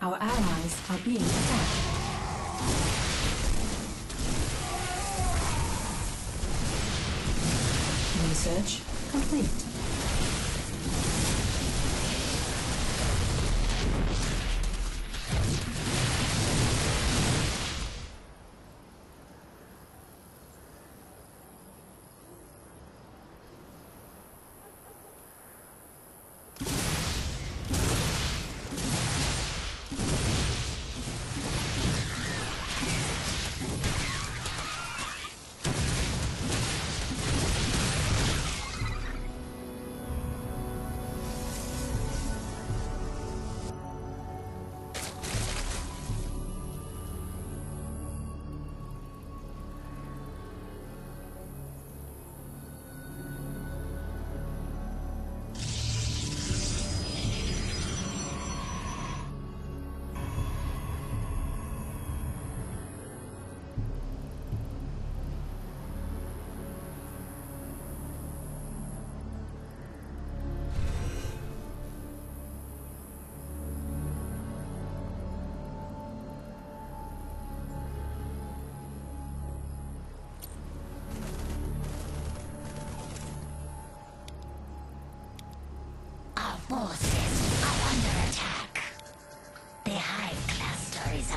Our allies are being attacked. Research complete.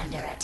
Under attack.